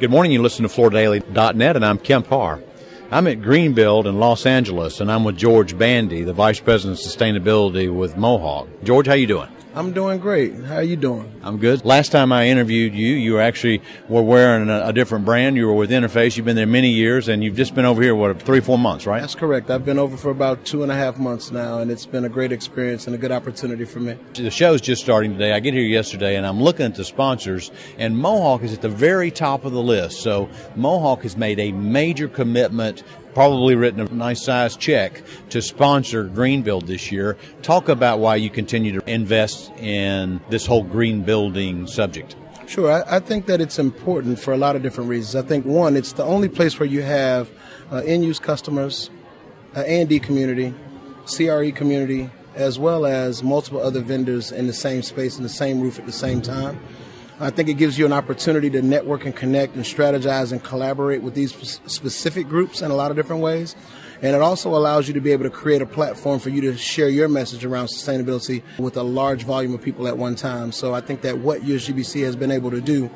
Good morning. You listen to FloorDaily.net, and I'm Kemp Harr. I'm at Greenbuild in Los Angeles, and I'm with George Bandy, the Vice President of Sustainability with Mohawk. George, how you doing? I'm doing great. How are you doing? I'm good. Last time I interviewed you, you were actually were wearing a, a, different brand. You were with Interface. You've been there many years, and you've just been over here what three, four months, right? That's correct. I've been over for about two and a half months now, and it's been a great experience and a good opportunity for me. The show's just starting today. I get here yesterday, and I'm looking at the sponsors, and Mohawk is at the very top of the list. So Mohawk has made a major commitment probably written a nice size check to sponsor Greenbuild this year. Talk about why you continue to invest in this whole green building subject. Sure, I, I think that it's important for a lot of different reasons. I think one, it's the only place where you have uh, end-use customers, uh, A&D community, CRE community, as well as multiple other vendors in the same space in the same roof at the same time. I think it gives you an opportunity to network and connect and strategize and collaborate with these specific groups in a lot of different ways. And it also allows you to be able to create a platform for you to share your message around sustainability with a large volume of people at one time. So I think that what USGBC has been able to do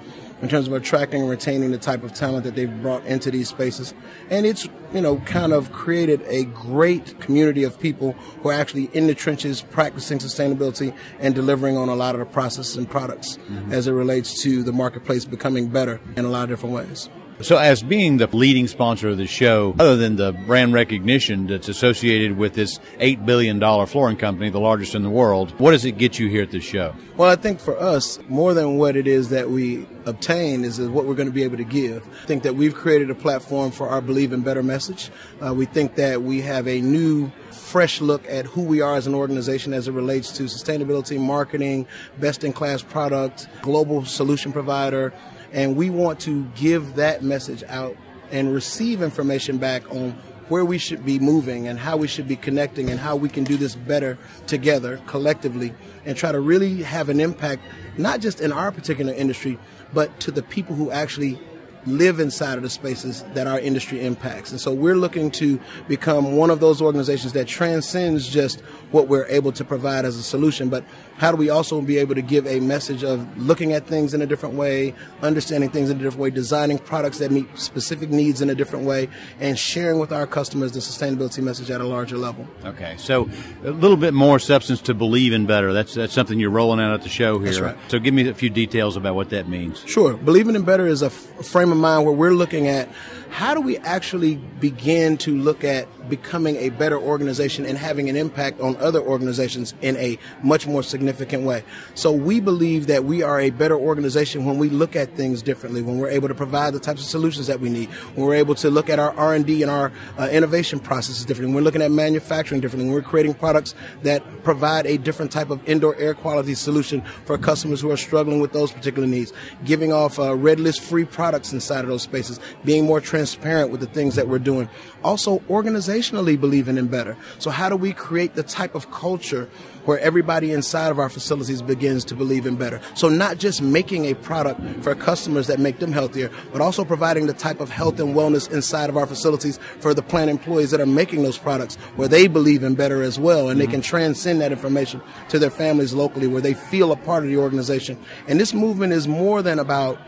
in terms of attracting and retaining the type of talent that they've brought into these spaces. And it's, you know, kind of created a great community of people who are actually in the trenches practicing sustainability and delivering on a lot of the processes and products mm-hmm. as it relates to the marketplace becoming better in a lot of different ways. So, as being the leading sponsor of the show, other than the brand recognition that's associated with this $8 billion flooring company, the largest in the world, what does it get you here at the show? Well, I think for us, more than what it is that we obtain is what we're going to be able to give. I think that we've created a platform for our Believe in Better message. Uh, we think that we have a new fresh look at who we are as an organization as it relates to sustainability, marketing, best in class product, global solution provider, and we want to give that message out and receive information back on where we should be moving and how we should be connecting and how we can do this better together collectively and try to really have an impact not just in our particular industry but to the people who actually live inside of the spaces that our industry impacts. And so we're looking to become one of those organizations that transcends just what we're able to provide as a solution, but how do we also be able to give a message of looking at things in a different way, understanding things in a different way, designing products that meet specific needs in a different way, and sharing with our customers the sustainability message at a larger level. Okay, so a little bit more substance to believe in better. That's that's something you're rolling out at the show here. That's right. So give me a few details about what that means. Sure. Believing in better is a f- frame of mind where we're looking at how do we actually begin to look at becoming a better organization and having an impact on other organizations in a much more significant way. So we believe that we are a better organization when we look at things differently, when we're able to provide the types of solutions that we need, when we're able to look at our R&D and our uh, innovation processes differently, when we're looking at manufacturing differently, when we're creating products that provide a different type of indoor air quality solution for customers who are struggling with those particular needs, giving off uh, red list free products inside of those spaces, being more transparent with the things that we're doing. Also, organizationally believing in better. So, how do we create the type of culture where everybody inside of our facilities begins to believe in better? So, not just making a product for customers that make them healthier, but also providing the type of health and wellness inside of our facilities for the plant employees that are making those products where they believe in better as well and mm-hmm. they can transcend that information to their families locally where they feel a part of the organization. And this movement is more than about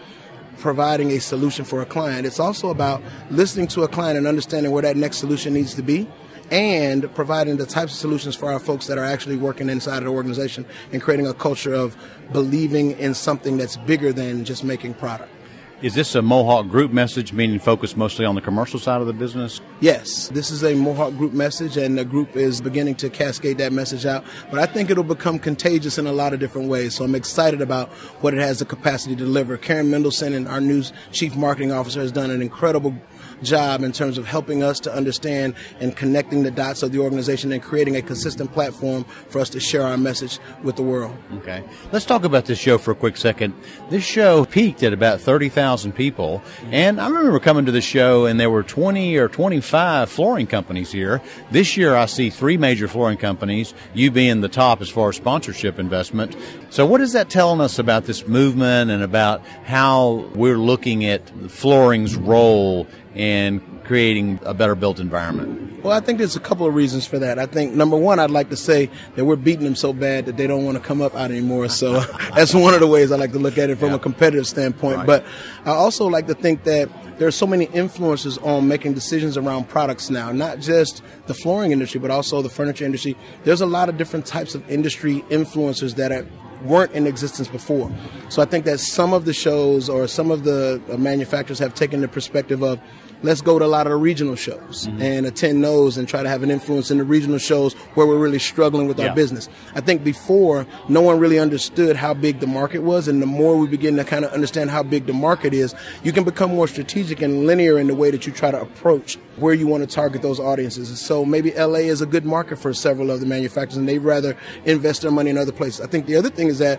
providing a solution for a client. It's also about listening to a client and understanding where that next solution needs to be and providing the types of solutions for our folks that are actually working inside of the organization and creating a culture of believing in something that's bigger than just making product. Is this a Mohawk Group message, meaning focused mostly on the commercial side of the business? Yes, this is a Mohawk Group message, and the group is beginning to cascade that message out. But I think it'll become contagious in a lot of different ways. So I'm excited about what it has the capacity to deliver. Karen Mendelson and our new chief marketing officer has done an incredible job in terms of helping us to understand and connecting the dots of the organization and creating a consistent platform for us to share our message with the world. Okay. Let's talk about this show for a quick second. This show peaked at about 30,000 people. Mm-hmm. And I remember coming to the show and there were 20 or 25 flooring companies here. This year I see three major flooring companies, you being the top as far as sponsorship investment. So what is that telling us about this movement and about how we're looking at flooring's role in creating a better built environment? Well, I think there's a couple of reasons for that. I think number one, I'd like to say that we're beating them so bad that they don't want to come up out anymore. So that's one of the ways I like to look at it from yeah. a competitive standpoint. Right. But I also like to think that there are so many influences on making decisions around products now, not just the flooring industry, but also the furniture industry. There's a lot of different types of industry influencers that are weren't in existence before. So I think that some of the shows or some of the uh, manufacturers have taken the perspective of let's go to a lot of the regional shows mm-hmm. and attend those and try to have an influence in the regional shows where we're really struggling with yeah. our business. I think before, no one really understood how big the market was, and the more we begin to kind of understand how big the market is, you can become more strategic and linear in the way that you try to approach where you want to target those audiences. And so maybe LA is a good market for several of the manufacturers, and they'd rather invest their money in other places. I think the other thing is that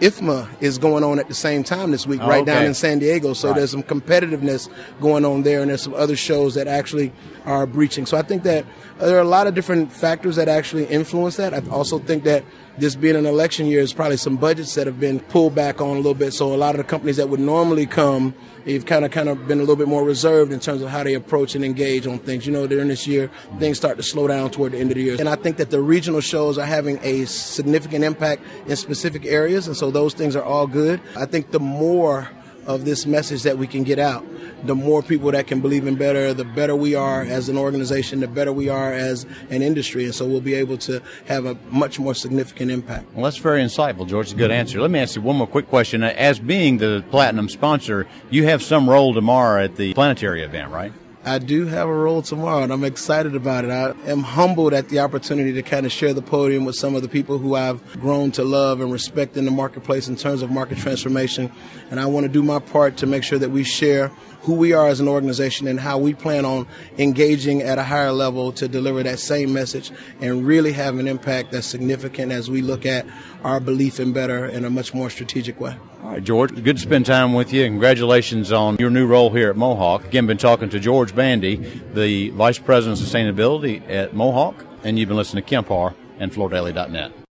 IFMA is going on at the same time this week, right okay. down in San Diego. So right. there's some competitiveness going on there, and there's some other shows that actually are breaching. So I think that uh, there are a lot of different factors that actually influence that. I also think that this being an election year is probably some budgets that have been pulled back on a little bit. So a lot of the companies that would normally come, they've kind of kind of been a little bit more reserved in terms of how they approach and engage on things. You know, during this year, things start to slow down toward the end of the year. And I think that the regional shows are having a significant impact in specific areas, and so those things are all good. I think the more of this message that we can get out. The more people that can believe in better, the better we are as an organization, the better we are as an industry. And so we'll be able to have a much more significant impact. Well, that's very insightful, George. Good answer. Let me ask you one more quick question. As being the Platinum sponsor, you have some role tomorrow at the plenary event, right? I do have a role tomorrow, and I'm excited about it. I am humbled at the opportunity to kind of share the podium with some of the people who I've grown to love and respect in the marketplace in terms of market transformation. And I want to do my part to make sure that we share who we are as an organization and how we plan on engaging at a higher level to deliver that same message and really have an impact that's significant as we look at our belief in better in a much more strategic way. All right, George, good to spend time with you. Congratulations on your new role here at Mohawk. Again, been talking to George Bandy, the Vice President of Sustainability at Mohawk, and you've been listening to Kemp Harr and FloorDaily.net.